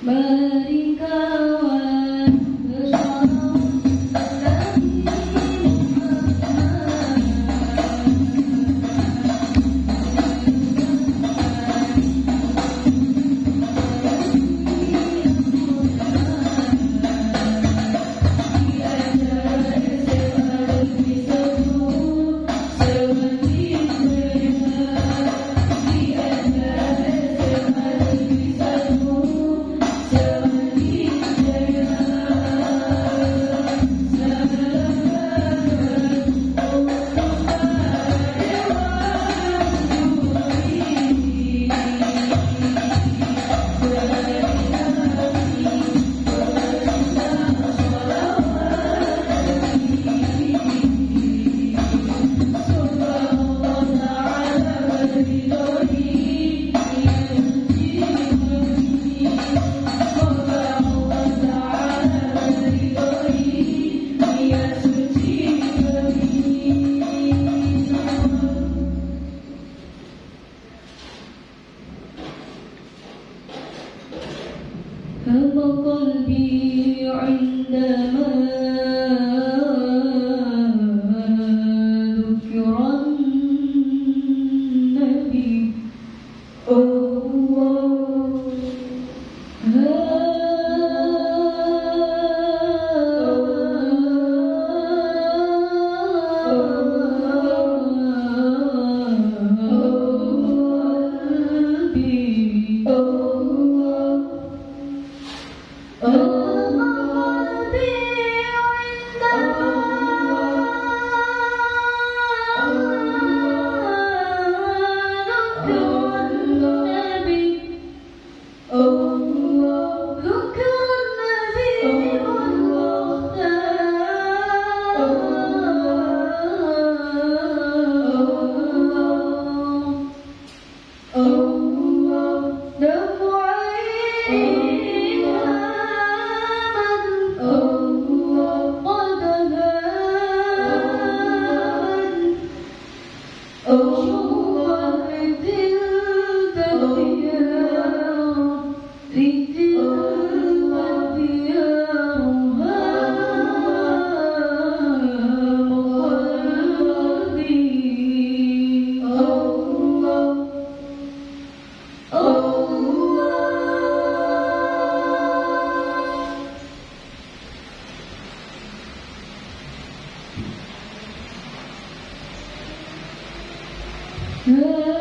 Beri kau うわ